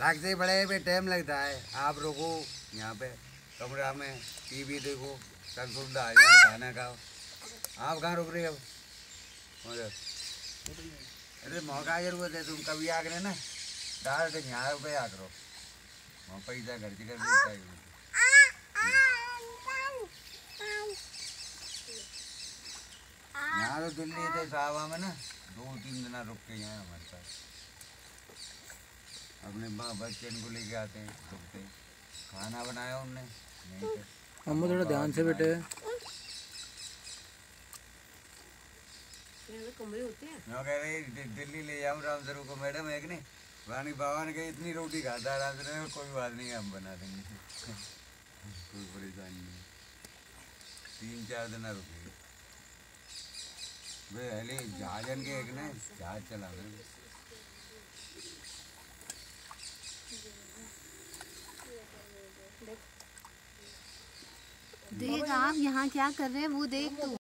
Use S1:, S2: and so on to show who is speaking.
S1: ताकते बड़े पे टाइम लगता है। आप रुको यहाँ पे, कमरा में टीवी देखो सब सुविधा आ जाए खाना खाओ आप कहाँ रुक रहे हो? अरे मौका ज़रूरत है, तुम कभी आ गए ना? डायरेक्ट यहाँ पे आ करो वहाँ पैसा खर्च कर यहाँ तो दिल्ली थे साहबा में ना, दो तीन दिन रुक के यहाँ हमारे साथ अपने माँ बच्चन को लेके आते हैं रुकते हैं। खाना बनाया उनने यहीं
S2: अम्मू थोड़ा ध्यान से बेटे
S3: कमरे होते हैं।
S1: मैं कह रही दिल्ली ले जाऊँ राम सरू को मैडम है कि नहीं रानी बाबा ने कही इतनी रोटी खाता है राम सरू कोई बात नहीं हम बना देंगे। कोई परेशानी नहीं। तीन चार दिन रुके वे हले जहाजन के एक ने जहाज़ चला रहे
S4: देख आप यहाँ क्या कर रहे हैं वो देख तू।